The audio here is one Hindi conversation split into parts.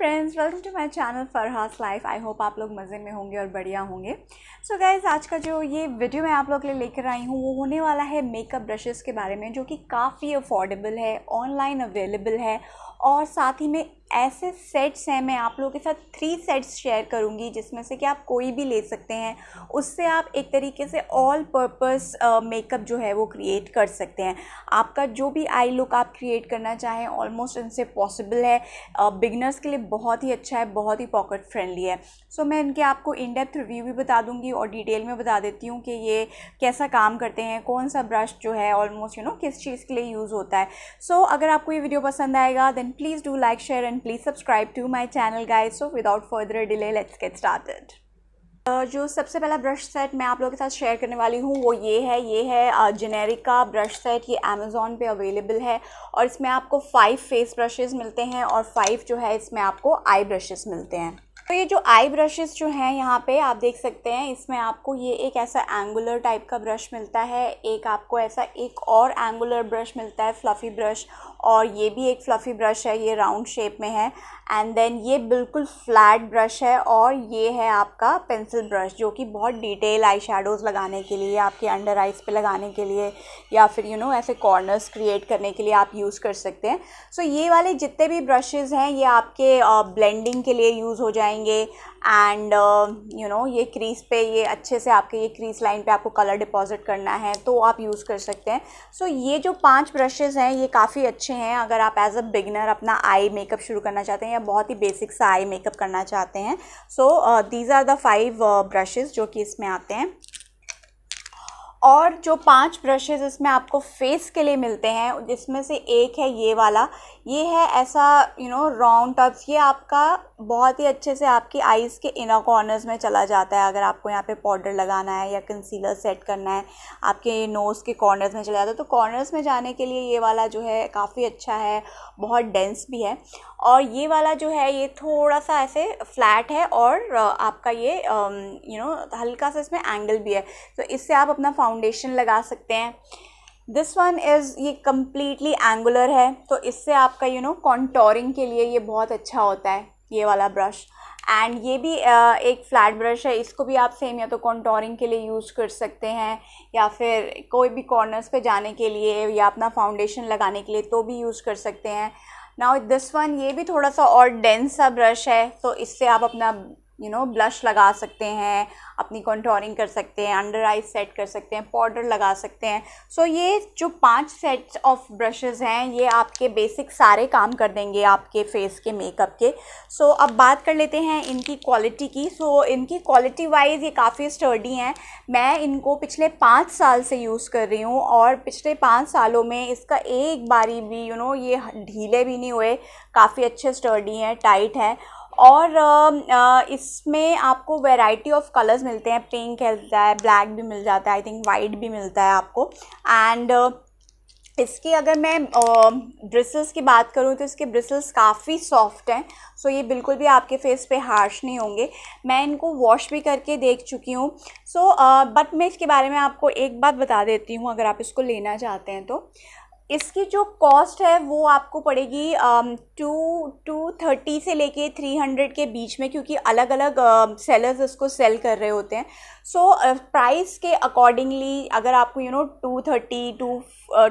Friends welcome to my channel Farha's life I hope आप लोग मज़े में होंगे और बढ़िया होंगे। सो so गाइज़ आज का जो ये वीडियो मैं आप लोग के लिए लेकर आई हूँ, वो होने वाला है मेकअप ब्रशेस के बारे में, जो कि काफ़ी अफोर्डेबल है ऑनलाइन अवेलेबल है, और साथ ही में ऐसे सेट्स हैं मैं आप लोगों के साथ थ्री सेट्स शेयर करूँगी जिसमें से कि आप कोई भी ले सकते हैं। उससे आप एक तरीके से ऑल पर्पस मेकअप जो है वो क्रिएट कर सकते हैं। आपका जो भी आई लुक आप क्रिएट करना चाहें ऑलमोस्ट इनसे पॉसिबल है। बिगनर्स के लिए बहुत ही अच्छा है बहुत ही पॉकेट फ्रेंडली है। सो so, मैं इनके आपको इन डेप्थ रिव्यू भी बता दूँगी और डिटेल में बता देती हूँ कि ये कैसा काम करते हैं कौन सा ब्रश जो है ऑलमोस्ट यू नो किस चीज़ के लिए यूज़ होता है। सो so, अगर आपको ये वीडियो पसंद आएगा then please do like share and please subscribe to my channel, guys. So, without further delay, let's get started. जो सबसे पहला ब्रश सेट मैं आप लोगों के साथ शेयर करने वाली हूँ, वो ये है ये है जेनेरिका ब्रश सेट ये अमेज़ोन पे अवेलेबल है और इसमें आपको फाइव फेस ब्रशेज़ मिलते हैं और फाइव जो है, इसमें आपको आई ब्रशेज़ मिलते हैं। तो ये जो आई ब्रशेज़ जो हैं यहाँ पे, आप देख सकते हैं, इसमें आपको ये एक ऐसा एंगुलर टाइप का ब्रश मिलता है, एक आपको ऐसा एक और एंगुलर ब्रश मिलता है फ्लफ़ी ब्रश और ये भी एक फ्लफ़ी ब्रश है ये राउंड शेप में है. एंड देन ये बिल्कुल फ्लैट ब्रश है और ये है आपका पेंसिल ब्रश जो कि बहुत डिटेल आई शेडोज़ लगाने के लिए आपके अंडर आइज़ पे लगाने के लिए या फिर यू you नो know, ऐसे कॉर्नर्स क्रिएट करने के लिए आप यूज़ कर सकते हैं. सो so, ये वाले जितने भी ब्रशेज़ हैं ये आपके ब्लेंडिंग uh, के लिए यूज़ हो जाएँगे. एंड यू नो ये क्रीज पे ये अच्छे से आपके ये क्रीज लाइन पे आपको कलर डिपॉजिट करना है तो आप यूज़ कर सकते हैं। सो so, ये जो पाँच ब्रशेज़ हैं ये काफ़ी अच्छे हैं। अगर आप एज अ बिगनर अपना आई मेकअप शुरू करना चाहते हैं या बहुत ही बेसिक सा आई मेकअप करना चाहते हैं so these are the five brushes जो कि इसमें आते हैं। और जो पाँच ब्रशेज़ इसमें आपको फेस के लिए मिलते हैं जिसमें से एक है ये वाला। ये है ऐसा यू नो राउंड टब्स ये आपका बहुत ही अच्छे से आपकी आइज़ के इनर कॉर्नर्स में चला जाता है। अगर आपको यहाँ पे पाउडर लगाना है या कंसीलर सेट करना है, आपके नोज़ के कॉर्नर्स में चला जाता है तो कॉर्नर्स में जाने के लिए ये वाला जो है काफ़ी अच्छा है, बहुत डेंस भी है। और ये वाला जो है, ये थोड़ा सा ऐसे फ्लैट है और आपका ये यू नो हल्का सा इसमें एंगल भी है। तो इससे आप अपना फाउंडेशन लगा सकते हैं। दिस वन इज़ ये कम्प्लीटली एंगुलर है तो इससे आपका यू नो कॉन्टोरिंग के लिए ये बहुत अच्छा होता है। ये वाला ब्रश। एंड ये भी एक फ्लैट ब्रश है, इसको भी आप सेम या तो कॉन्टोरिंग के लिए यूज़ कर सकते हैं, या फिर कोई भी कॉर्नर्स पे जाने के लिए या अपना फाउंडेशन लगाने के लिए तो भी यूज़ कर सकते हैं। नाउ दिस वन ये भी थोड़ा सा और डेंस सा ब्रश है तो इससे आप अपना यू नो ब्लश लगा सकते हैं अपनी कंटोरिंग कर सकते हैं अंडर आइज़ सेट कर सकते हैं पाउडर लगा सकते हैं। सो so, ये जो पाँच सेट्स ऑफ़ ब्रशेज़ हैं ये आपके बेसिक सारे काम कर देंगे आपके फेस के मेकअप के। सो so, अब बात कर लेते हैं इनकी क्वालिटी की। सो so, इनकी क्वालिटी वाइज ये काफ़ी स्टर्डी हैं। मैं इनको पिछले पाँच साल से यूज़ कर रही हूँ और पिछले पाँच सालों में इसका एक बारी भी यू you नो know, ये ढीले भी नहीं हुए। काफ़ी अच्छे स्टर्डी हैं टाइट हैं। और इसमें आपको वैरायटी ऑफ़ कलर्स मिलते हैं। पिंक मिलता है ब्लैक भी मिल जाता है आई थिंक वाइट भी मिलता है आपको। एंड इसकी अगर मैं ब्रिसल्स की बात करूँ तो इसके ब्रिसल्स काफ़ी सॉफ्ट हैं। सो ये बिल्कुल भी आपके फेस पे हार्श नहीं होंगे। मैं इनको वॉश भी करके देख चुकी हूँ। सो बट मैं इसके बारे में आपको एक बात बता देती हूँ, अगर आप इसको लेना चाहते हैं तो। इसकी जो कॉस्ट है वो आपको पड़ेगी टू टू थर्टी से लेके थ्री हंड्रेड के बीच में क्योंकि अलग अलग सेलर्स इसको सेल कर रहे होते हैं। सो so, प्राइस uh, के अकॉर्डिंगली अगर आपको you know two thirty to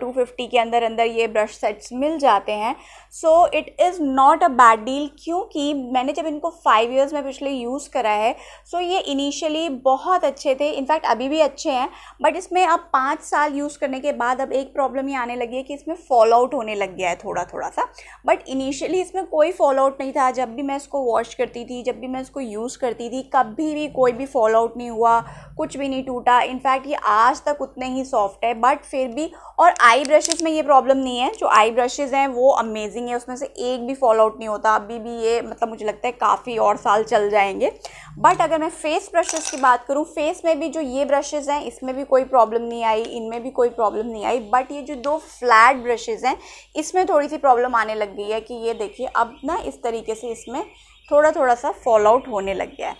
two fifty के अंदर अंदर ये ब्रश सेट्स मिल जाते हैं so it is not a bad deal क्योंकि मैंने जब इनको फाइव ईयर्स में पिछले यूज़ करा है सो so ये इनिशियली बहुत अच्छे थे। इनफैक्ट अभी भी अच्छे हैं बट इसमें अब पाँच साल यूज़ करने के बाद अब एक प्रॉब्लम ये आने लगी कि इसमें फॉल आउट होने लग गया है थोड़ा थोड़ा सा। बट इनिशियली इसमें कोई फॉल आउट नहीं था। जब भी मैं इसको वॉश करती थी, जब भी मैं इसको यूज़ करती थी, कभी भी कोई भी फॉल आउट नहीं हुआ, कुछ भी नहीं टूटा। इनफैक्ट ये आज तक उतने ही सॉफ्ट है। बट फिर भी, और आई ब्रशेज़ में ये प्रॉब्लम नहीं है। जो आई ब्रशेज़ हैं, वो अमेजिंग है। उसमें से एक भी फॉल आउट नहीं होता। अभी भी ये मतलब मुझे लगता है काफ़ी और साल चल जाएँगे। बट अगर मैं फेस ब्रशेज़ की बात करूँ फेस में भी जो ये ब्रशेज़ हैं, इसमें भी कोई प्रॉब्लम नहीं आई। इनमें भी कोई प्रॉब्लम नहीं आई। बट ये जो दो फ्लैट ब्रशेज़ हैं, इसमें थोड़ी सी प्रॉब्लम आने लग गई है कि ये देखिए, अब ना इस तरीके से इसमें थोड़ा थोड़ा सा फॉल आउट होने लग गया है।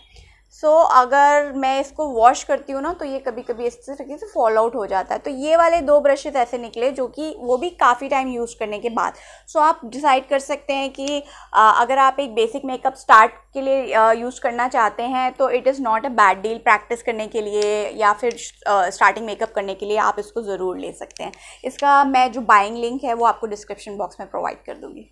सो so, अगर मैं इसको वॉश करती हूँ ना तो ये कभी कभी इस तरीके से फॉल आउट हो जाता है। तो ये वाले दो ब्रशेज ऐसे निकले जो कि वो भी काफ़ी टाइम यूज़ करने के बाद। सो so, आप डिसाइड कर सकते हैं कि आ, अगर आप एक बेसिक मेकअप स्टार्ट के लिए यूज़ करना चाहते हैं तो it is not a bad deal practice करने के लिए या फिर स्टार्टिंग मेकअप करने के लिए आप इसको ज़रूर ले सकते हैं। इसका मैं जो बाइंग लिंक है वो आपको डिस्क्रिप्शन बॉक्स में प्रोवाइड कर दूँगी।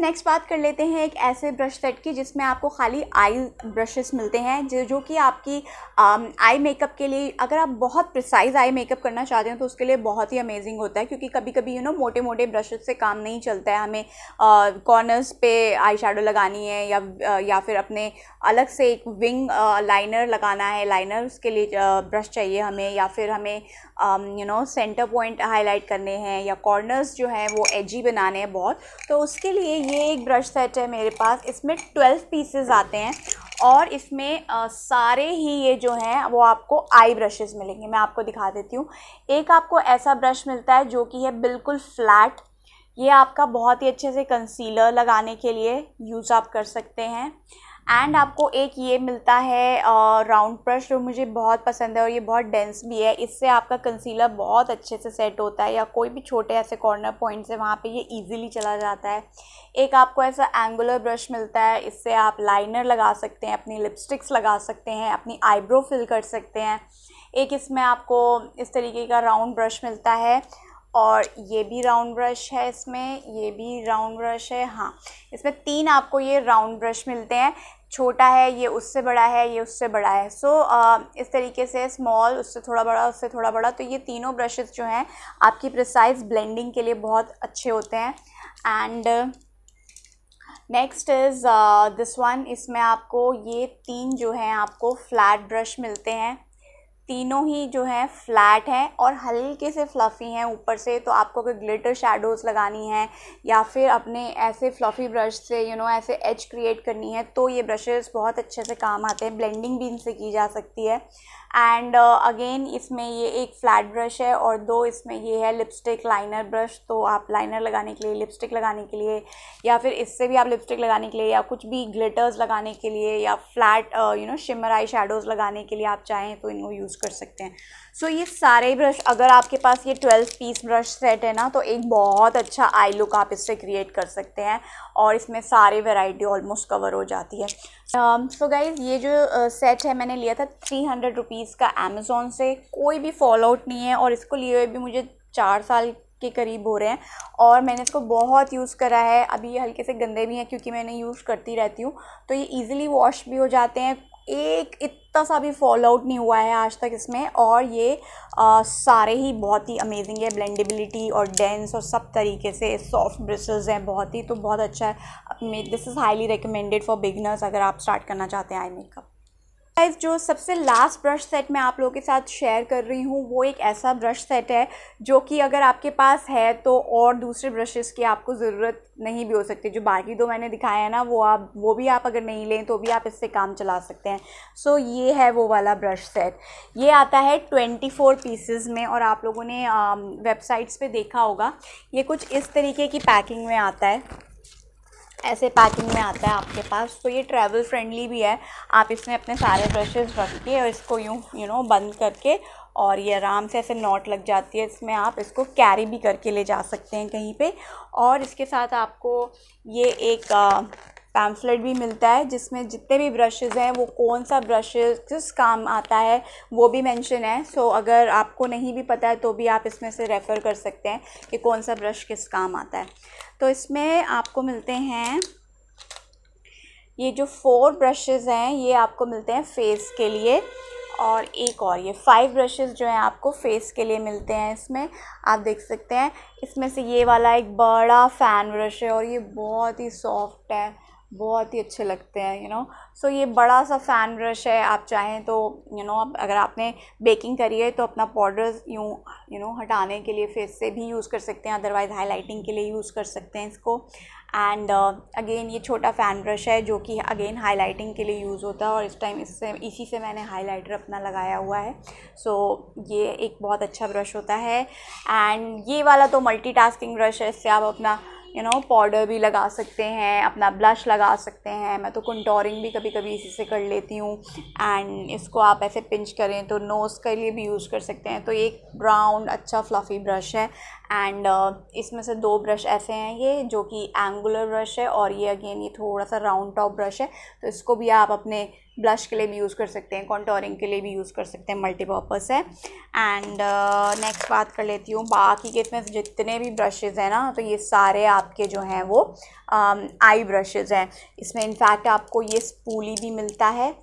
नेक्स्ट बात कर लेते हैं एक ऐसे ब्रश सेट की जिसमें आपको खाली आई ब्रशेस मिलते हैं, जो जो कि आपकी आई मेकअप के लिए, अगर आप बहुत प्रिसाइज आई मेकअप करना चाहते हैं तो उसके लिए बहुत ही अमेजिंग होता है, क्योंकि कभी कभी यू नो मोटे मोटे ब्रशेस से काम नहीं चलता है, हमें कॉर्नर्स पे आई शेडो लगानी है, या या फिर अपने अलग से एक विंग लाइनर लगाना है लाइनर उसके लिए ब्रश चाहिए हमें, या फिर हमें you know centre point highlight करने हैं, या कॉर्नर्स जो हैं, वो एजी बनाने हैं बहुत तो उसके लिए ये एक ब्रश सेट है मेरे पास। इसमें ट्वेल्व पीसेज आते हैं और इसमें आ, सारे ही ये जो हैं वो आपको आई ब्रशेस मिलेंगे। मैं आपको दिखा देती हूँ। एक आपको ऐसा ब्रश मिलता है जो कि है बिल्कुल फ्लैट ये आपका बहुत ही अच्छे से कंसीलर लगाने के लिए यूज़ आप कर सकते हैं। एंड आपको एक ये मिलता है राउंड ब्रश जो मुझे बहुत पसंद है और ये बहुत डेंस भी है, इससे आपका कंसीलर बहुत अच्छे से सेट होता है या कोई भी छोटे ऐसे कॉर्नर पॉइंट्स है वहाँ पे ये इजीली चला जाता है। एक आपको ऐसा एंगुलर ब्रश मिलता है, इससे आप लाइनर लगा सकते हैं, अपनी लिपस्टिक्स लगा सकते हैं, अपनी आईब्रो फिल कर सकते हैं। एक इसमें आपको इस तरीके का राउंड ब्रश मिलता है। और ये भी राउंड ब्रश है इसमें ये भी राउंड ब्रश है हाँ। इसमें तीन आपको ये राउंड ब्रश मिलते हैं। छोटा है ये उससे बड़ा है ये उससे बड़ा है। सो so, इस तरीके से स्मॉल उससे थोड़ा बड़ा उससे थोड़ा बड़ा तो ये तीनों ब्रशेस जो हैं आपकी प्रिसाइज ब्लेंडिंग के लिए बहुत अच्छे होते हैं। And next is this one इसमें आपको ये तीन जो हैं आपको फ्लैट ब्रश मिलते हैं। तीनों ही जो हैं फ्लैट हैं और हल्के से फ्लफ़ी हैं ऊपर से तो आपको अगर ग्लिटर शेडोज़ लगानी है या फिर अपने ऐसे फ्लफ़ी ब्रश से यू you नो know, ऐसे एज क्रिएट करनी है तो ये ब्रशेज़ बहुत अच्छे से काम आते हैं। ब्लेंडिंग भी इनसे की जा सकती है। एंड अगेन uh, इसमें ये एक फ्लैट ब्रश है और दो इसमें ये है लिपस्टिक लाइनर ब्रश तो आप लाइनर लगाने के लिए लिपस्टिक लगाने के लिए या फिर इससे भी आप लिपस्टिक लगाने के लिए या कुछ भी ग्लिटर्स लगाने के लिए या flat you know shimmer eye shadows लगाने के लिए आप चाहें तो इनको यूज़ कर सकते हैं। सो so, ये सारे ब्रश अगर आपके पास ये ट्वेल्व पीस ब्रश सेट है ना तो एक बहुत अच्छा आई लुक आप इससे क्रिएट कर सकते हैं और इसमें सारे वेराइटी ऑलमोस्ट कवर हो जाती है। सो um, गाइज़ ये जो सेट है मैंने लिया था थ्री हंड्रेड रुपीज़ का अमेज़ोन से कोई भी फॉल आउट नहीं है और इसको लिए हुए भी मुझे चार साल के करीब हो रहे हैं और मैंने इसको बहुत यूज़ करा है। अभी ये हल्के से गंदे भी हैं क्योंकि मैंने यूज़ करती रहती हूँ। तो ये ईज़िली वॉश भी हो जाते हैं। एक इतना सा भी फॉल आउट नहीं हुआ है आज तक इसमें और ये आ, सारे ही बहुत ही अमेजिंग है। ब्लेंडेबिलिटी और डेंस और सब तरीके से सॉफ्ट ब्रिसल्स हैं बहुत ही। तो बहुत अच्छा है। This is highly recommended for beginners अगर आप स्टार्ट करना चाहते हैं आई मेकअप गाइस जो सबसे लास्ट ब्रश सेट मैं आप लोगों के साथ शेयर कर रही हूँ वो एक ऐसा ब्रश सेट है जो कि अगर आपके पास है तो और दूसरे ब्रशेस की आपको ज़रूरत नहीं भी हो सकती। जो बाकी दो मैंने दिखाया है ना वो आप वो भी आप अगर नहीं लें तो भी आप इससे काम चला सकते हैं। सो so, ये है वो वाला ब्रश सेट ये आता है ट्वेंटी फोर पीसेस में और आप लोगों ने वेबसाइट्स पर देखा होगा ये कुछ इस तरीके की पैकिंग में आता है। ऐसे पैकिंग में आता है आपके पास। तो ये ट्रैवल फ्रेंडली भी है। आप इसमें अपने सारे ब्रशेज़ रख के और इसको यूँ यू नो बंद करके और ये आराम से ऐसे नॉट लग जाती है। इसमें आप इसको कैरी भी करके ले जा सकते हैं कहीं पे। और इसके साथ आपको ये एक पैम्फलेट भी मिलता है जिसमें जितने भी ब्रशेज़ हैं वो कौन सा ब्रशेज़ किस काम आता है वो भी मेंशन है। सो so, अगर आपको नहीं भी पता है तो भी आप इसमें से रेफ़र कर सकते हैं कि कौन सा ब्रश किस काम आता है। तो इसमें आपको मिलते हैं ये जो फोर ब्रशेज़ हैं ये आपको मिलते हैं फेस के लिए। और एक और ये फाइव ब्रशेज़ जो हैं आपको फेस के लिए मिलते हैं इसमें। आप देख सकते हैं इसमें से ये वाला एक बड़ा फ़ैन ब्रश है और ये बहुत ही सॉफ्ट है। बहुत ही अच्छे लगते हैं यू नो सो ये बड़ा सा फ़ैन ब्रश है आप चाहें तो यू you नो know, अगर आपने बेकिंग करी है तो अपना पाउडर यूँ यू नो हटाने के लिए फेस से भी यूज़ कर सकते हैं अदरवाइज़ हाईलाइटिंग के लिए यूज़ कर सकते हैं इसको. एंड अगेन uh, ये छोटा फ़ैन ब्रश है जो कि अगेन हाईलाइटिंग के लिए यूज़ होता है और इस टाइम इससे इसी से मैंने हाईलाइटर अपना लगाया हुआ है. सो so, ये एक बहुत अच्छा ब्रश होता है. एंड ये वाला तो मल्टीटास्किंग ब्रश है इससे आप अपना यू नो पाउडर भी लगा सकते हैं अपना ब्लश लगा सकते हैं। मैं तो कंटोरिंग भी कभी कभी इसी से कर लेती हूँ। एंड इसको आप ऐसे पिंच करें तो नोज़ के लिए भी यूज़ कर सकते हैं। तो एक ब्राउन अच्छा फ्लफ़ी ब्रश है। एंड uh, इसमें से दो ब्रश ऐसे हैं ये जो कि एंगुलर ब्रश है और ये अगेन ये थोड़ा सा राउंड टॉप ब्रश है। तो इसको भी आप अपने ब्लश के लिए भी यूज़ कर सकते हैं कॉन्टोरिंग के लिए भी यूज़ कर सकते हैं मल्टीपर्पज़ है। एंड नेक्स्ट uh, बात कर लेती हूँ बाकी के इसमें जितने भी ब्रशेज़ हैं ना तो ये सारे आपके जो हैं वो आई um, ब्रशेज़ हैं। इसमें इनफैक्ट आपको ये स्पूली भी मिलता है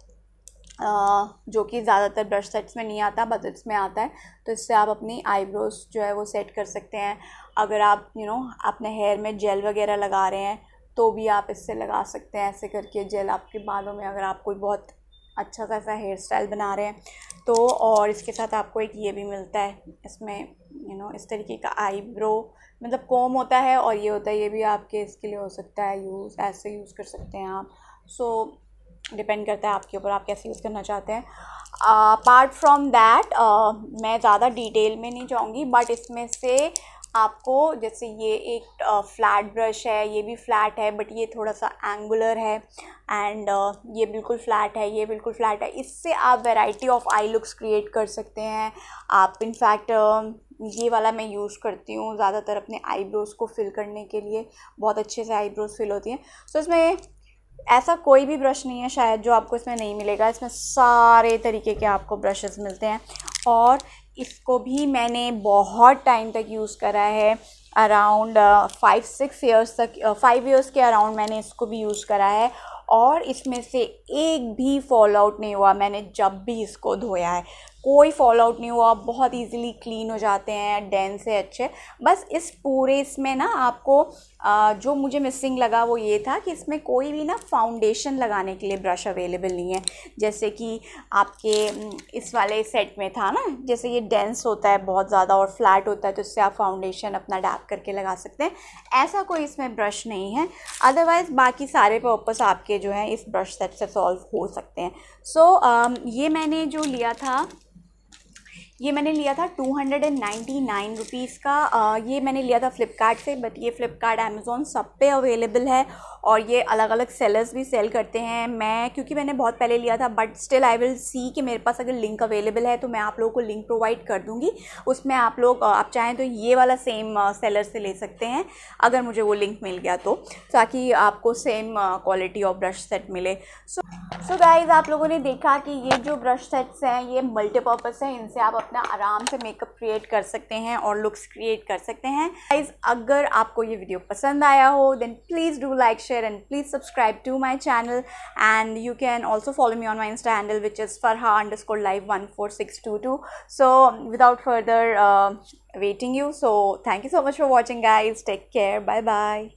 Uh, जो कि ज़्यादातर ब्रश सेट्स में नहीं आता बट इसमें आता है। तो इससे आप अपनी आईब्रोज जो है वो सेट कर सकते हैं। अगर आप यू you नो know, अपने हेयर में जेल वगैरह लगा रहे हैं तो भी आप इससे लगा सकते हैं ऐसे करके जेल आपके बालों में अगर आप कोई बहुत अच्छा सा हेयर स्टाइल बना रहे हैं तो और इसके साथ आपको एक ये भी मिलता है इसमें यू नो इस तरीके का आईब्रो मतलब कॉम होता है और ये होता है ये भी आपके इसके लिए हो सकता है यूज़ ऐसे यूज़ कर सकते हैं आप। सो so, डिपेंड करता है आपके ऊपर आप कैसे यूज़ करना चाहते हैं। अपार्ट फ्रॉम दैट मैं ज़्यादा डिटेल में नहीं जाऊँगी बट इसमें से आपको जैसे ये एक फ्लैट ब्रश है ये भी फ्लैट है बट ये थोड़ा सा एंगुलर है एंड ये बिल्कुल फ्लैट है ये बिल्कुल फ्लैट है। इससे आप variety of eye looks create कर सकते हैं। आप इनफैक्ट ये वाला मैं यूज़ करती हूँ ज़्यादातर अपने आईब्रोज़ को फिल करने के लिए। बहुत अच्छे से आईब्रोज़ फिल होती हैं। सो so, इसमें ऐसा कोई भी ब्रश नहीं है शायद जो आपको इसमें नहीं मिलेगा। इसमें सारे तरीके के आपको ब्रशेस मिलते हैं। और इसको भी मैंने बहुत टाइम तक यूज़ करा है। अराउंड फाइव सिक्स ईयर्स तक फाइव uh, ईयर्स के अराउंड मैंने इसको भी यूज़ करा है। और इसमें से एक भी फॉल आउट नहीं हुआ मैंने जब भी इसको धोया है। कोई फॉल आउट नहीं हुआ बहुत इजीली क्लीन हो जाते हैं डेंस से अच्छे बस इस पूरे इसमें ना आपको आ, जो मुझे मिसिंग लगा वो ये था कि इसमें कोई भी ना फाउंडेशन लगाने के लिए ब्रश अवेलेबल नहीं है। जैसे कि आपके इस वाले सेट में था ना जैसे ये डेंस होता है बहुत ज़्यादा और फ्लैट होता है तो इससे आप फाउंडेशन अपना डैप करके लगा सकते हैं। ऐसा कोई इसमें ब्रश नहीं है। अदरवाइज़ बाकी सारे पर्पस आपके जो हैं इस ब्रश सेट से सॉल्व हो सकते हैं। सो so, ये मैंने जो लिया था ये मैंने लिया था two hundred and ninety nine rupees का। आ, ये मैंने लिया था फ़्लिपकार्ट से बट ये फ़्लिपकार्ट अमेज़ोन सब पे अवेलेबल है और ये अलग अलग सेलर्स भी सेल करते हैं। मैं क्योंकि मैंने बहुत पहले लिया था but still I will see कि मेरे पास अगर लिंक अवेलेबल है तो मैं आप लोगों को लिंक प्रोवाइड कर दूँगी। उसमें आप लोग आप चाहें तो ये वाला सेम सेलर से ले सकते हैं अगर मुझे वो लिंक मिल गया तो ताकि आपको same quality of brush set मिले। सो सो गाइज़ आप लोगों ने देखा कि ये जो ब्रश सेट्स हैं ये मल्टीपर्पज़ हैं इनसे आप अपना आराम से मेकअप क्रिएट कर सकते हैं और लुक्स क्रिएट कर सकते हैं। गाइज़ अगर आपको ये वीडियो पसंद आया हो then please do like share and please subscribe to my channel and you can also follow me on my insta handle which is Farha underscore live one four six two two so without further waiting you so thank you so much for watching guys take care bye bye